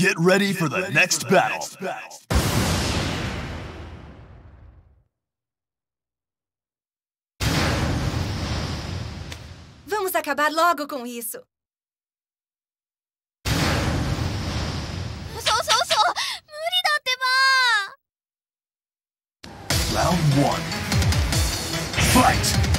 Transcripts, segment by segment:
Get ready for the, ready next, for the battle. next battle. Vamos acabar logo com isso. Round one. Fight!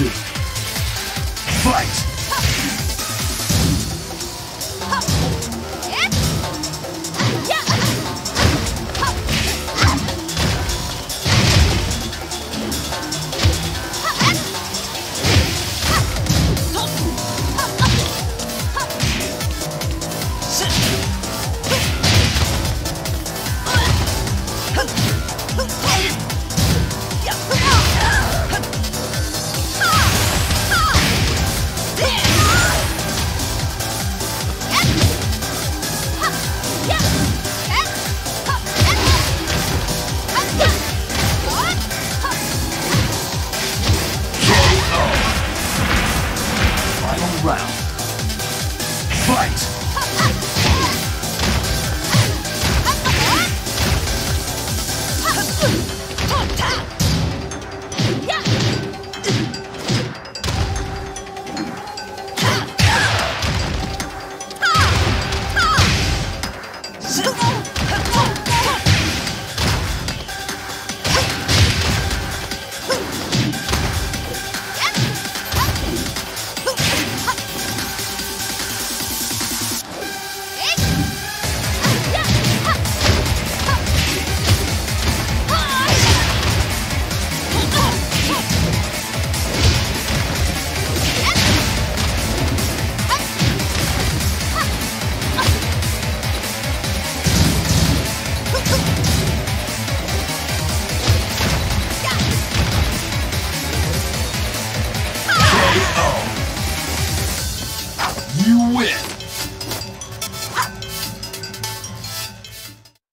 ！You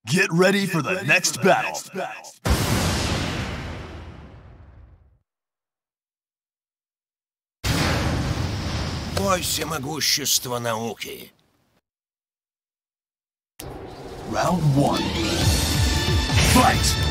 Get ready for the next battle. Бойся могущества науки. Round one. Fight!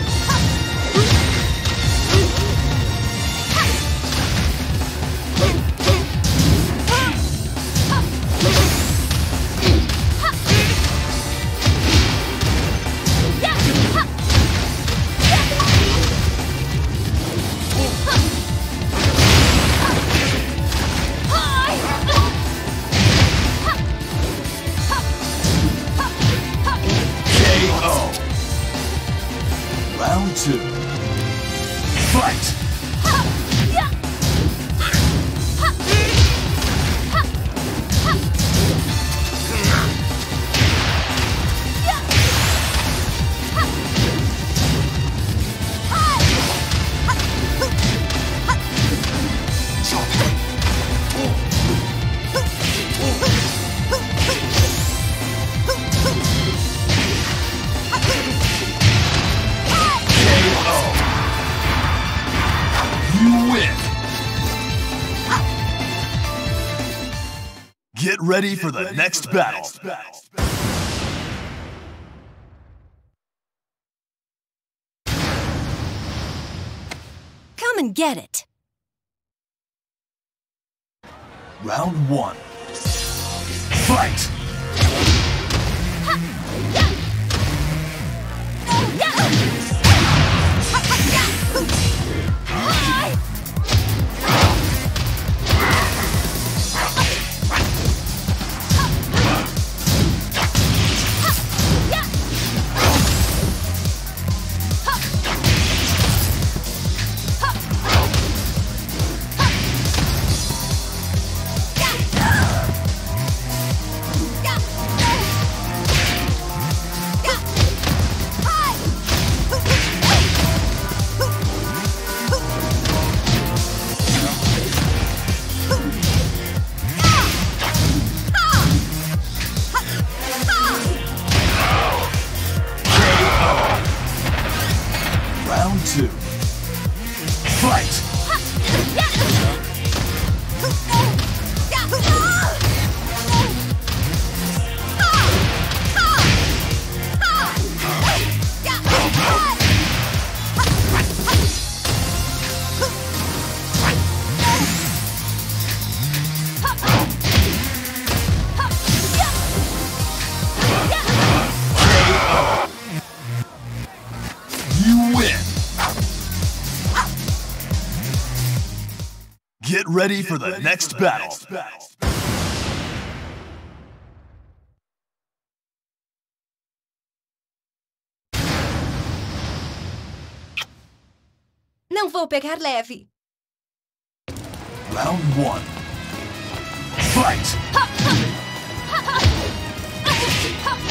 Get ready for the next battle. Come and get it. Round one. Fight! Get ready for the next battle. Não vou pegar leve. Round one. Fight!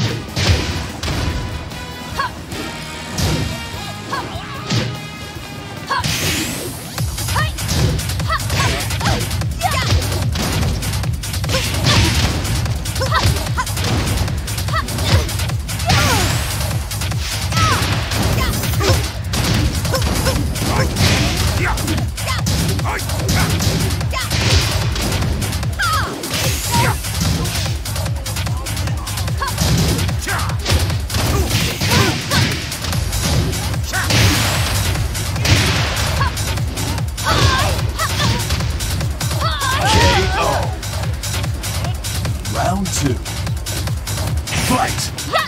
Fight!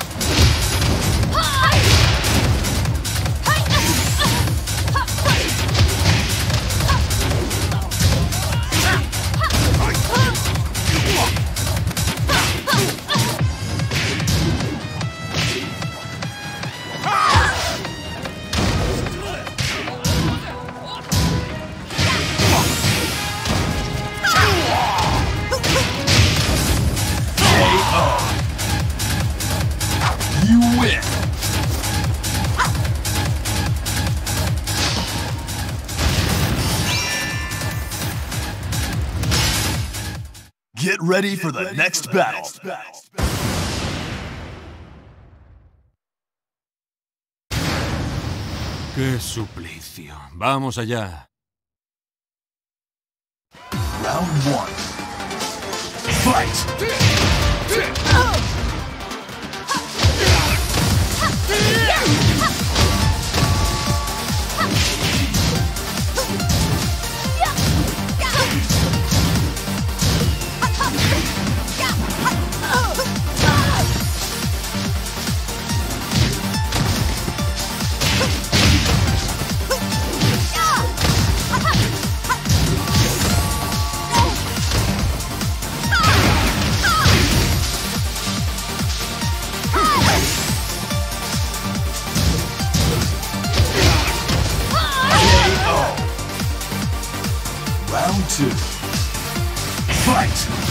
Get ready for the next battle. ¡Qué suplicio! Vamos allá. Round one. Fight! Fight!